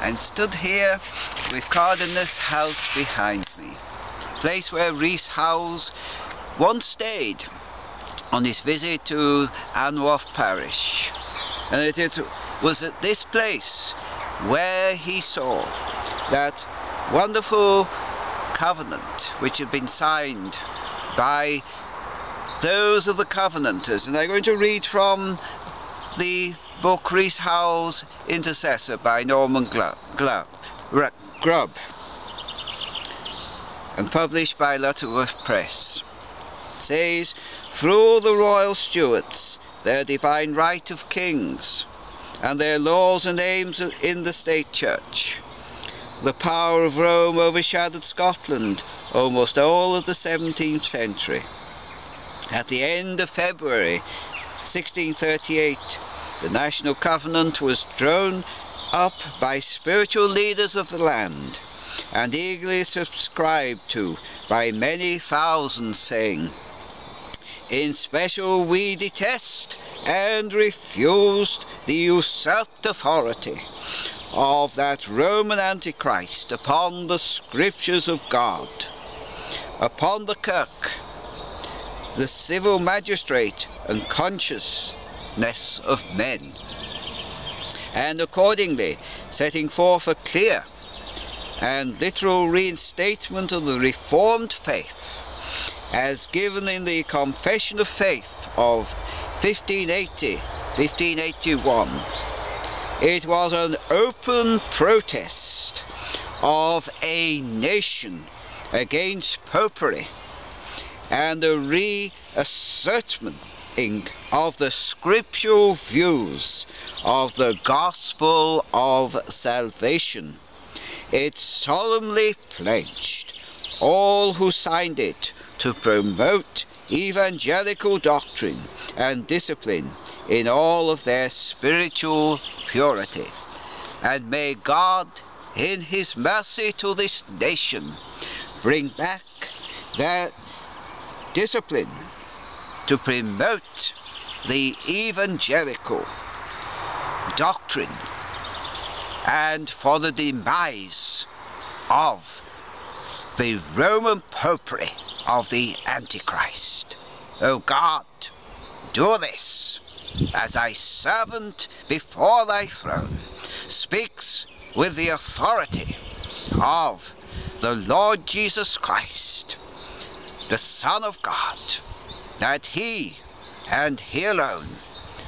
And stood here with Cardoness House behind me. Place where Rees Howells once stayed on his visit to Anwoth Parish. And it, it was at this place where he saw that wonderful covenant which had been signed by those of the Covenanters. And I'm going to read from the book Rees Howells Intercessor by Norman Grubb and published by Lutterworth Press. says, through the royal Stuarts, their divine right of kings, and their laws and aims in the state church. The power of Rome overshadowed Scotland almost all of the 17th century. At the end of February 1638, the National Covenant was drawn up by spiritual leaders of the land and eagerly subscribed to by many thousands, saying, In special we detest and refused the usurped authority of that Roman Antichrist upon the scriptures of God, upon the kirk, the civil magistrate and consciousness of men, and accordingly setting forth a clear and literal reinstatement of the Reformed faith as given in the Confession of Faith of 1580 1581. It was an open protest of a nation against popery and a reasserting of the scriptural views of the gospel of salvation. It solemnly pledged all who signed it to promote evangelical doctrine and discipline in all of their spiritual purity. And may God, in His mercy to this nation, bring back their discipline to promote the evangelical doctrine and for the demise of the Roman popery of the Antichrist. O God, do this as thy servant before thy throne speaks with the authority of the Lord Jesus Christ, the Son of God, that he and he alone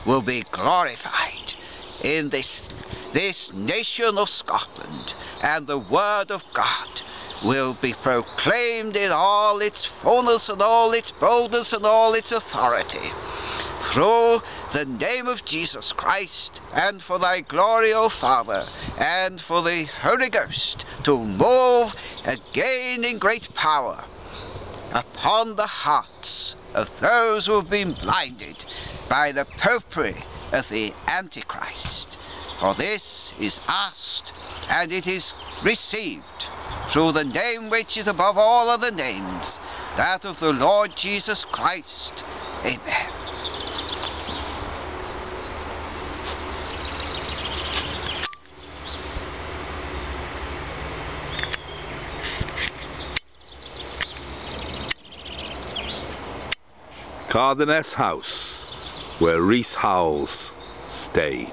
will be glorified in this, this nation of Scotland, and the word of God will be proclaimed in all its fullness and all its boldness and all its authority. Through the name of Jesus Christ, and for thy glory, O Father, and for the Holy Ghost to move again in great power upon the hearts of those who have been blinded by the popery of the Antichrist. For this is asked and it is received through the name which is above all other names, that of the Lord Jesus Christ. Amen. Cardoness House, where Rees Howells stayed.